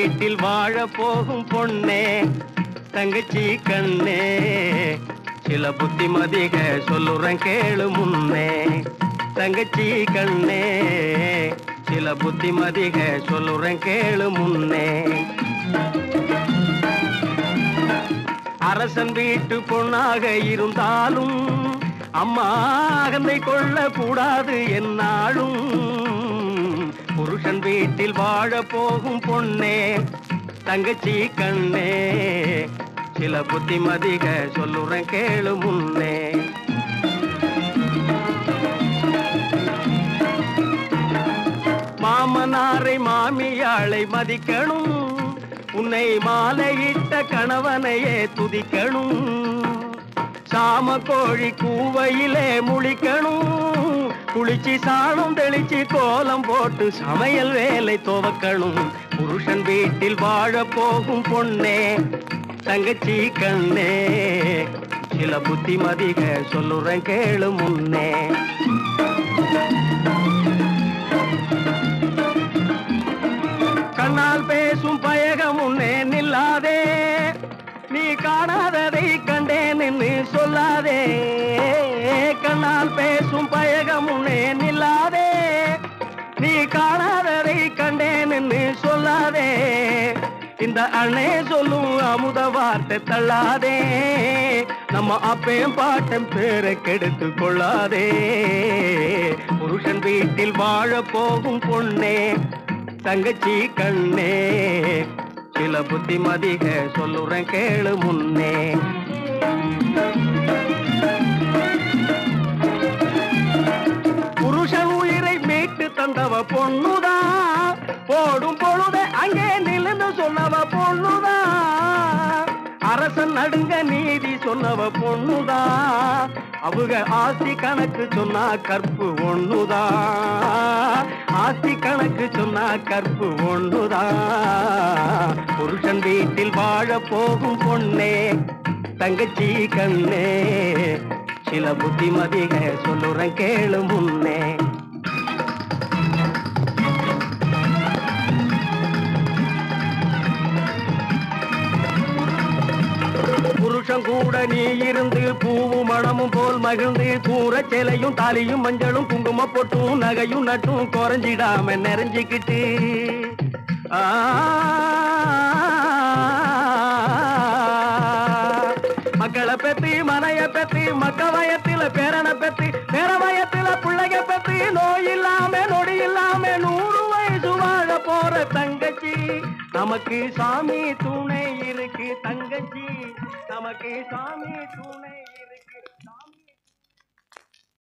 வீட்டில் வாழ போகும் பொண்ணே தங்கச்சி கண்ணே. சில புத்திமதிக சொல்லுறேன் கேளு முன்னே தங்கச்சி கண்ணே. சில புத்திமதிக சொல்லுறேன் கேளு முன்னே. அரசன் வீட்டு பொண்ணாக இருந்தாலும் அம்மா அகந்தை கொள்ளக்கூடாது என்னாலும். புருஷன் வீட்டில் வாழ போகும் பொண்ணே தங்கச்சி கண்ணே. சில புத்திமதிக சொல்லுறேன் கேளு முன்னே. மாமனாரை மாமியாளை மதிக்கணும் உன்னை மாலையிட்ட கணவனையே துதிக்கணும். சாம கோழி கூவையிலே முழிக்கணும் குளிச்சு சாணம் தெளிச்சு கோலம் போட்டு சமையல் வேலை துவக்கணும். புருஷன் வீட்டில் வாழ போகும் பொண்ணே தங்கச்சி கண்ணே. சில புத்திமதிக சொல்லுறேன் கேளு முன்னே. கண்ணால் பே காணாததை கண்டேன் என்று சொல்லாதே. கண்ணால் பேசும் பயகம் உன்னே நில்லாதே. நீ காணாததை கண்டேன் என்று சொல்லாதே. இந்த அண்ணே சொல்லும் அமுத வார்த்தை தள்ளாதே. நம்ம அப்பையும் பாட்டம் பேரை கெடுத்து கொள்ளாதே. புருஷன் வீட்டில் வாழ போகும் பொண்ணே தங்கச்சி கண்ணே. சில புத்திமதிக சொல்லுறேன் கேளு முன்னே. புருஷ உயிரை மீட்டு தந்தவ பொண்ணுதான் போடும் பொழுதே அங்கே நிலந்து சொன்னவ பொண்ணுதான் அரசன் நடுங்க நீதி சொன்னவ பொண்ணுதான் அவங்க ஆஸ்தி கணக்கு சொன்னா கற்பு ஒண்ணுதான் ஆஸ்தி கணக்கு சொன்னா கற்பு ஒண்ணுதான் புருஷன் வீட்டில் வாழ போகும் பொண்ணே தங்கச்சி கண்ணே. சில புத்திமதிக சொல்லுறேன் கேளு முன்னே. புருஷன் கூட நீ இருந்து பூவும் மணமும் போல் மகிழ்ந்து கூற சேலையும் தாலியும் மஞ்சளும் குங்கும பொட்டும் நகையும் நட்டும் குறைஞ்சிடாம நிறைஞ்சிக்கிட்டு ஆ மக்களை பெத்தி மனைய பெத்தி மக்க வயத்தில பேரனை பெத்தி பேர வயத்தில பிள்ளைய பெத்தி நோய் இல்லாம நொடி இல்லாம நூறு வயசு வாழ போற தங்கச்சி நமக்கு சாமி துணை இருக்கு தங்கச்சி நமக்கு சாமி துணை இரு